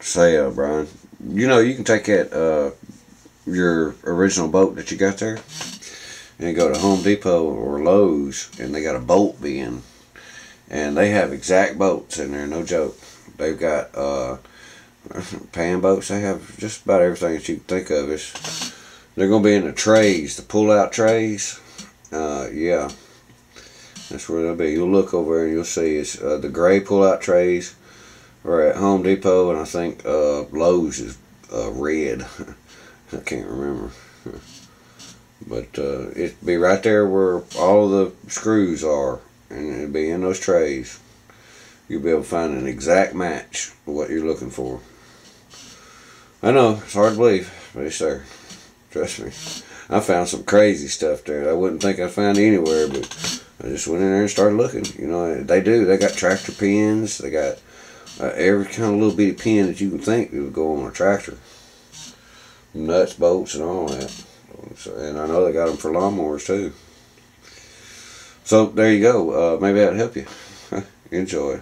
say, uh, Brian, you know, you can take that, uh, your original boat that you got there and go to Home Depot or Lowe's and they got a bolt bin and they have exact boats in there, no joke. They've got, uh, pan boats. They have just about everything that you can think of. It's, they're going to be in the trays, the pull-out trays. Uh, yeah, that's where they'll be. You'll look over and you'll see it's uh, the gray pull-out trays are at Home Depot, and I think uh, Lowe's is uh, red. I can't remember. But uh, it'd be right there where all the screws are, and it'd be in those trays. You'll be able to find an exact match of what you're looking for. I know, it's hard to believe, but it's there. Trust me. I found some crazy stuff there. I wouldn't think I'd find anywhere, but I just went in there and started looking. You know, they do. They got tractor pins. They got uh, every kind of little bitty pin that you can think would go on a tractor. Nuts, bolts, and all that. So, and I know they got them for lawnmowers too. So there you go. Uh, maybe that'll help you. Enjoy.